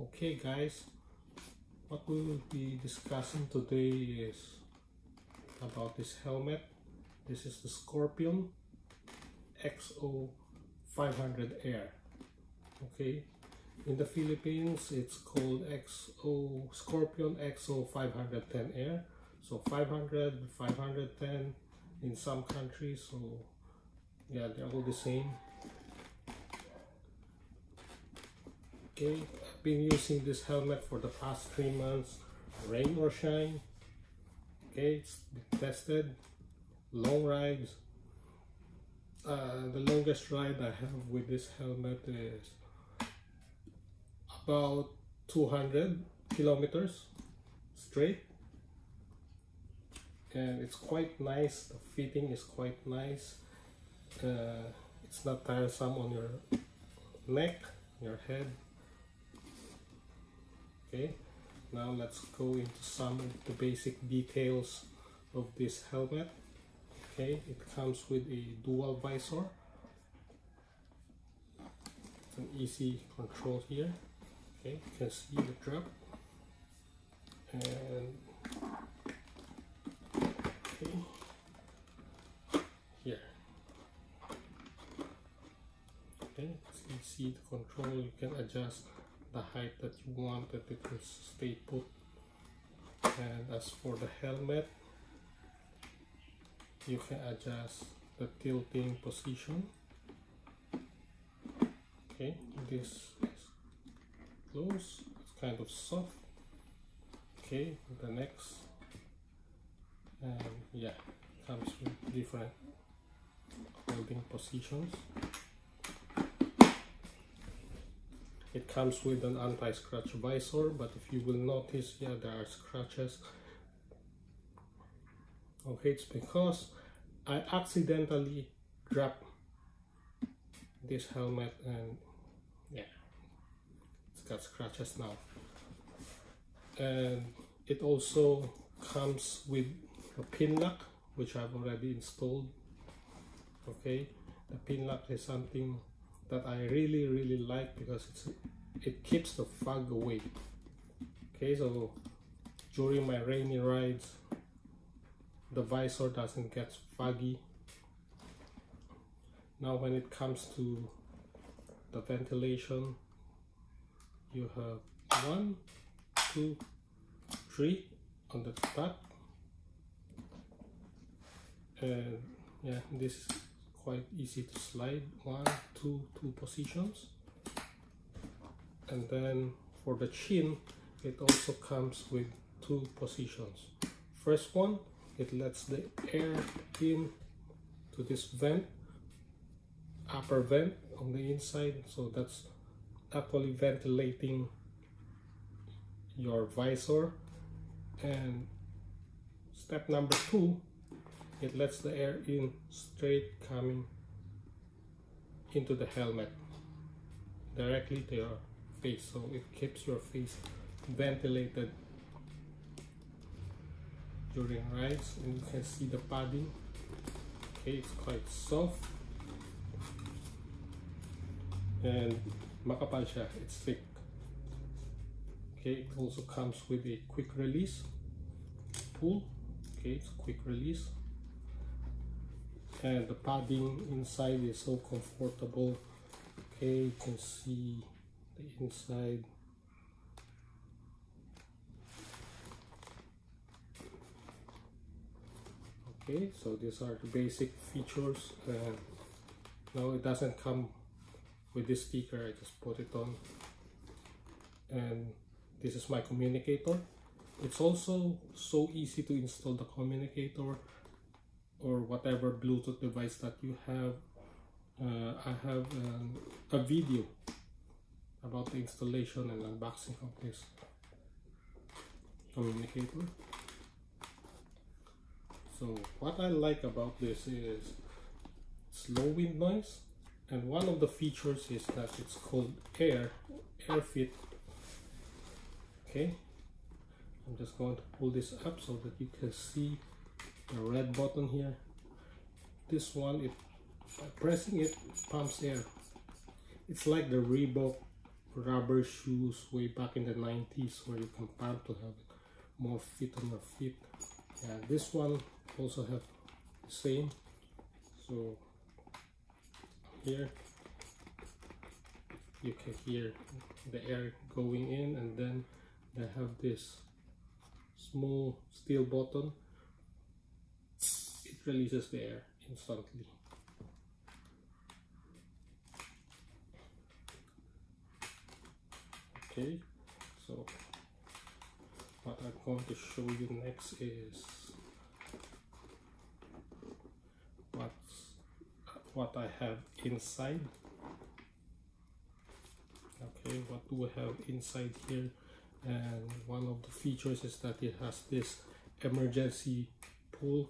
Okay guys, what we will be discussing today is about this helmet. This is the Scorpion Exo 500 Air. Okay, in the Philippines it's called Exo Scorpion Exo 510 Air. So 500, 510 in some countries. So yeah, they're all the same. Okay, been using this helmet for the past three months, rain or shine. Okay, it's tested, long rides. Uh, the longest ride I have with this helmet is about 200 kilometers straight and it's quite nice the fitting is quite nice uh, it's not tiresome on your neck your head okay now let's go into some of the basic details of this helmet. Okay it comes with a dual visor. It's an easy control here. Okay you can see the drop. And okay here. Okay you see the control you can adjust the height that you want that it will stay put. And as for the helmet you can adjust the tilting position. Okay this is close it's kind of soft. Okay the next and yeah comes with different holding positions it comes with an anti-scratch visor but if you will notice yeah there are scratches okay it's because I accidentally dropped this helmet and yeah it's got scratches now. And it also comes with a pin lock which I've already installed. Okay the pin lock is something that I really really like because it's it keeps the fog away. Okay so during my rainy rides the visor doesn't get foggy. Now when it comes to the ventilation you have one two three on the top. And yeah this is quite easy to slide. One two two positions. And then for the chin it also comes with two positions. First one it lets the air in to this vent upper vent on the inside. So that's actually ventilating your visor. And step number two it lets the air in straight coming into the helmet. Directly to your face so it keeps your face ventilated. During rides and you can see the padding. Okay it's quite soft. And makapal siya it's thick. Okay it also comes with a quick release pull okay it's quick release and the padding inside is so comfortable. Okay you can see the inside. Okay so these are the basic features. And no it doesn't come with this sticker. I just put it on. And this is my communicator. It's also so easy to install the communicator or whatever Bluetooth device that you have uh, I have um, a video about the installation and unboxing of this communicator. So what I like about this is slow wind noise and one of the features is that it's called air air fit. Okay? I'm just going to pull this up so that you can see the red button here. This one if pressing it, pumps air. It's like the Reebok rubber shoes way back in the 90s where you can pump to have more fit on your feet. And this one also have the same. So here you can hear the air going in and then they have this small steel button releases the air instantly okay so what I'm going to show you next is what's what I have inside. Okay what do we have inside here? And one of the features is that it has this emergency pull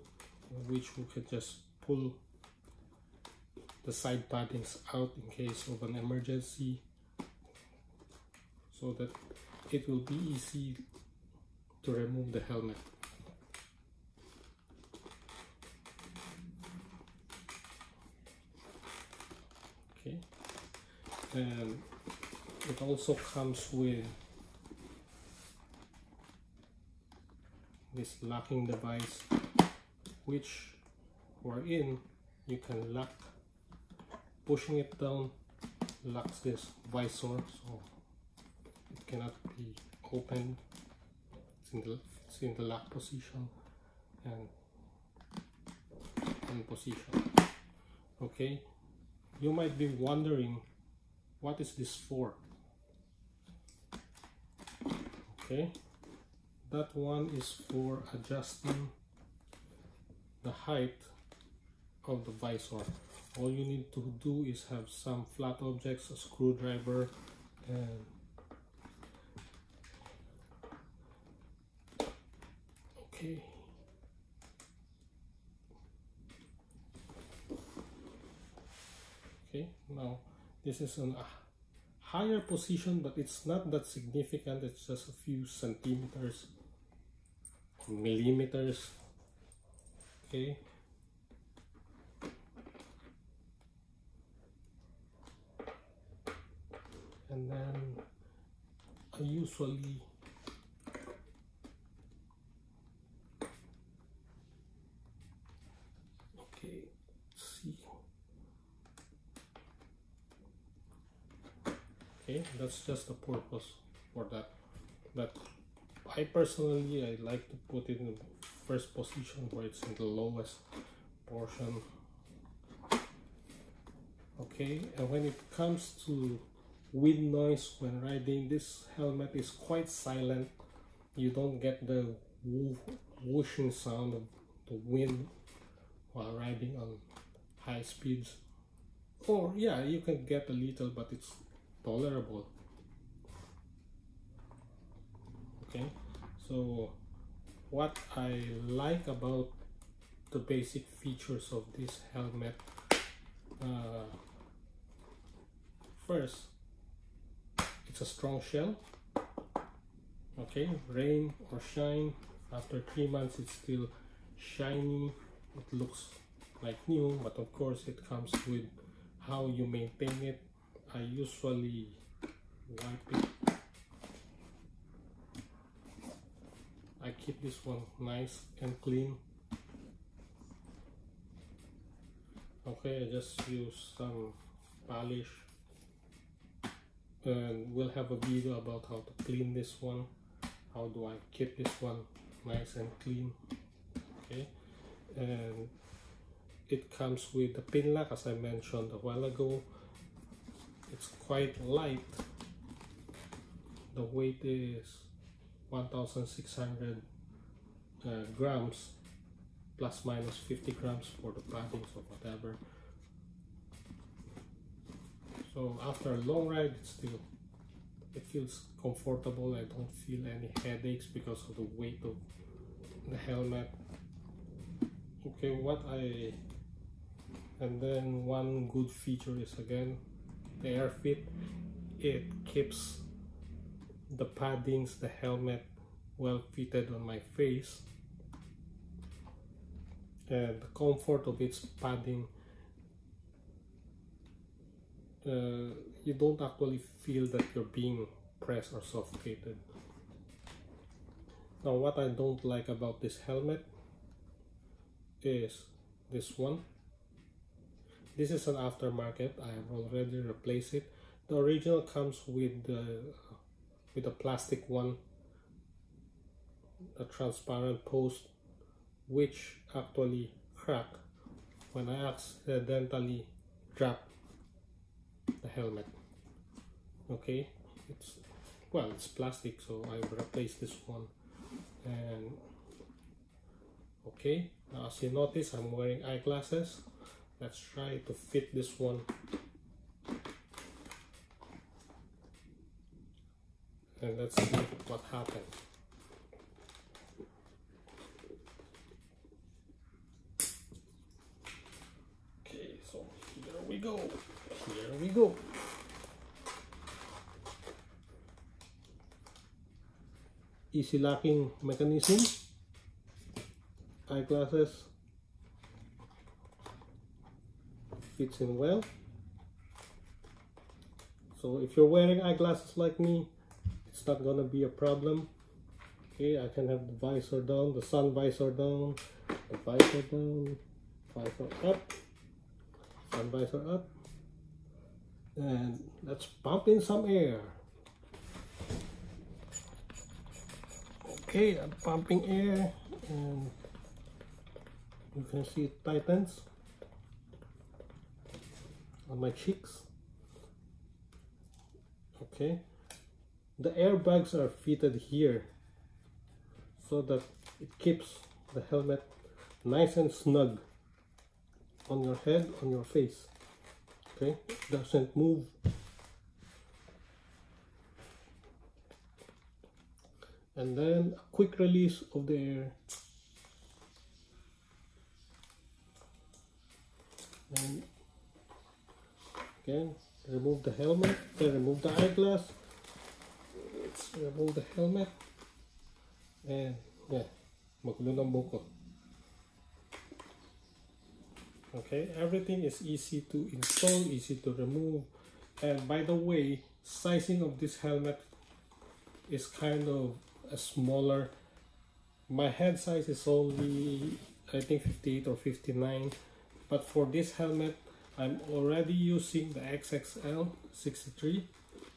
which we can just pull the side paddings out in case of an emergency so that it will be easy to remove the helmet. Okay. And it also comes with this locking device which we're in you can lock pushing it down locks this visor so it cannot be opened. It's in the, it's in the lock position and in position. Okay? You might be wondering what is this for? Okay? That one is for adjusting the height of the visor. All you need to do is have some flat objects a screwdriver and okay. Okay now this is a higher position but it's not that significant. It's just a few centimeters millimeters okay. And then I usually okay see. Okay that's just the purpose for that. But I personally I like to put it in first position where it's in the lowest portion. Okay and when it comes to wind noise when riding this helmet is quite silent. You don't get the whooshing sound of the wind while riding on high speeds. Or yeah you can get a little but it's tolerable. Okay so what I like about the basic features of this helmet uh, first it's a strong shell. Okay rain or shine after three months it's still shiny it looks like new but of course it comes with how you maintain it. I usually wipe it I keep this one nice and clean. Okay I just use some polish. And we'll have a video about how to clean this one. How do I keep this one nice and clean? Okay and it comes with the pin lock as I mentioned a while ago. It's quite light. The weight is 1600 uh, grams plus minus 50 grams for the paddings or whatever. So after a long ride it's still it feels comfortable. I don't feel any headaches because of the weight of the helmet. Okay what I and then one good feature is again the air fit. It keeps the paddings the helmet well fitted on my face. And the comfort of its padding uh, you don't actually feel that you're being pressed or suffocated. Now what I don't like about this helmet is this one. This is an aftermarket. I have already replaced it. The original comes with the with a plastic one a transparent post which actually cracked when I accidentally dropped the helmet. Okay? It's well it's plastic so I replaced this one. And okay now as you notice I'm wearing eyeglasses. Let's try to fit this one. And let's see what happened okay so here we go here we go easy locking mechanism. Eyeglasses. Fits in well. So if you're wearing eyeglasses like me it's not gonna be a problem. Okay I can have the visor down the sun visor down the visor down visor up sun visor up. And let's pump in some air okay I'm pumping air and you can see it tightens on my cheeks. Okay. The airbags are fitted here so that it keeps the helmet nice and snug on your head on your face. Okay. It doesn't move and then a quick release of the air. And again remove the helmet then remove the eyeglass remove the helmet and yeah magulo ng buko. Okay everything is easy to install easy to remove and by the way sizing of this helmet is kind of smaller my head size is only I think 58 or 59 but for this helmet I'm already using the XXL 63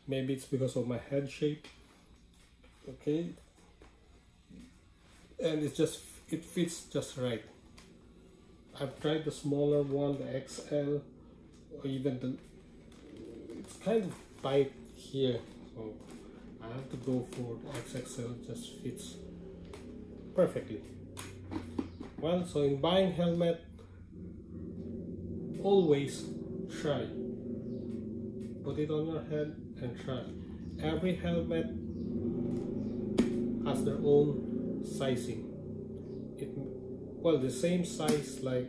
maybe it's because of my head shape okay? And it's just it fits just right. I've tried the smaller one the XL or even the it's kind of tight here so I have to go for the XXL just fits perfectly. Well so in buying helmet always try. Put it on your head and try. Every helmet has their own sizing. It well the same size like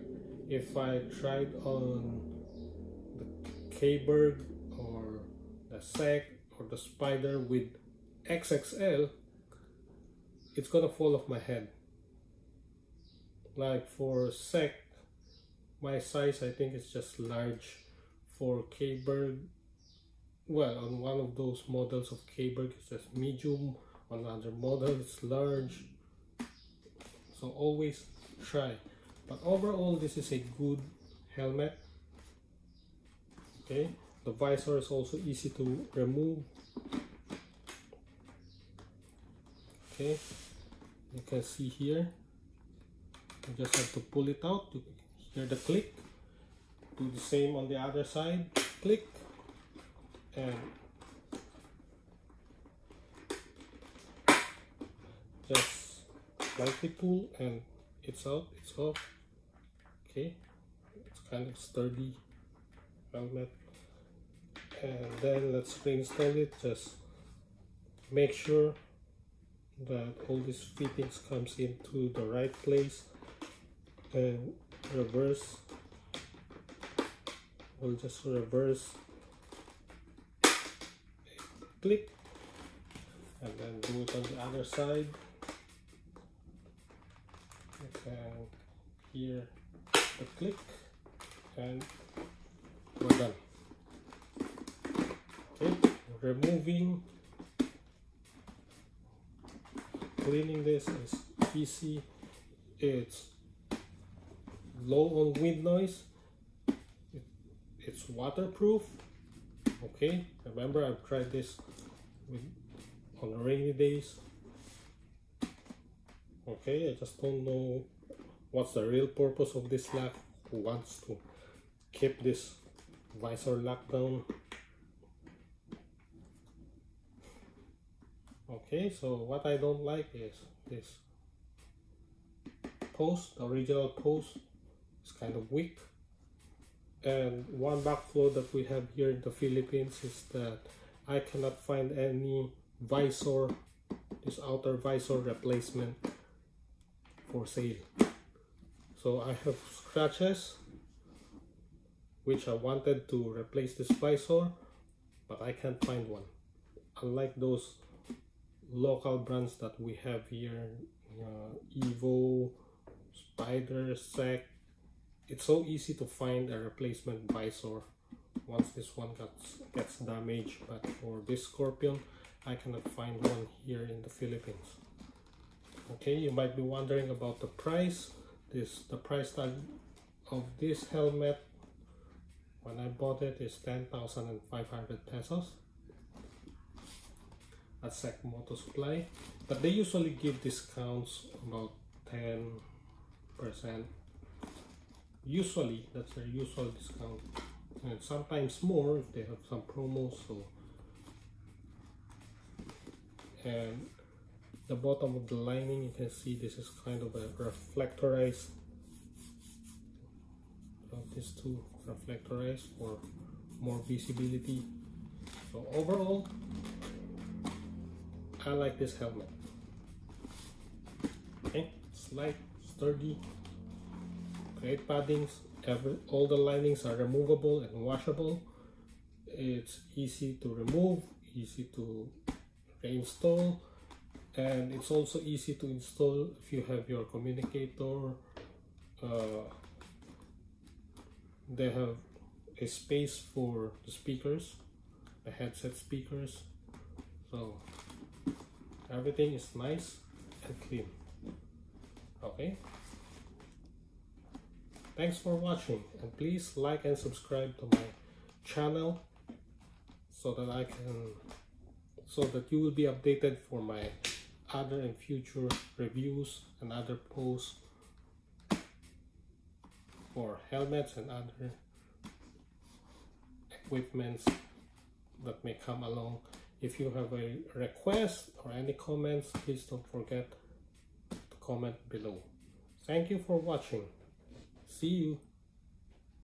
if I tried on the K-Berg or the SEC or the Spyder with XXL it's gonna fall off my head. Like for SEC my size I think is just large for K-Berg. Well on one of those models of K-Berg it's just medium. On another model it's large. So always try. But overall this is a good helmet. Okay? The visor is also easy to remove okay? You can see here. You just have to pull it out to hear the click. Do the same on the other side. Click. And just lightly pull and it's out it's off. Okay? It's kind of sturdy. Helmet and then let's reinstall it. Just make sure that all these fittings comes into the right place and reverse. We'll just reverse. Click. And then do it on the other side. Can hear the click. And we're done. Okay, removing cleaning this is easy it's low on wind noise. It, it's waterproof okay? Remember I've tried this with, on rainy days. Okay I just don't know what's the real purpose of this lock who wants to keep this visor locked down okay so what I don't like is this. Post the original post is kind of weak. And one backflow that we have here in the Philippines is that I cannot find any visor this outer visor replacement for sale. So I have scratches which I wanted to replace this visor but I can't find one. Unlike those local brands that we have here uh, Evo, Spyder, Sec it's so easy to find a replacement visor once this one gets, gets damaged but for this Scorpion I cannot find one here in the Philippines. Okay you might be wondering about the price. This the price tag of this helmet when I bought it is 10,500 pesos at Sec Moto Supply but they usually give discounts about 10 percent. Usually that's their usual discount. And sometimes more if they have some promos so. And the bottom of the lining you can see this is kind of a reflectorized these two reflectorized for more visibility. So overall I like this helmet. Okay, it's light, sturdy, great paddings. Every, all the linings are removable and washable. It's easy to remove, easy to reinstall, and it's also easy to install if you have your communicator. Uh, they have a space for the speakers, the headset speakers. So everything is nice and clean. Okay? Thanks for watching and please like and subscribe to my channel so that I can so that you will be updated for my other and future reviews and other posts for helmets and other equipments that may come along if you have a request or any comments, please don't forget to comment below. Thank you for watching. See you.